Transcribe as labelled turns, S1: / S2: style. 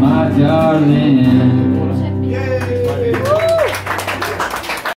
S1: My darling.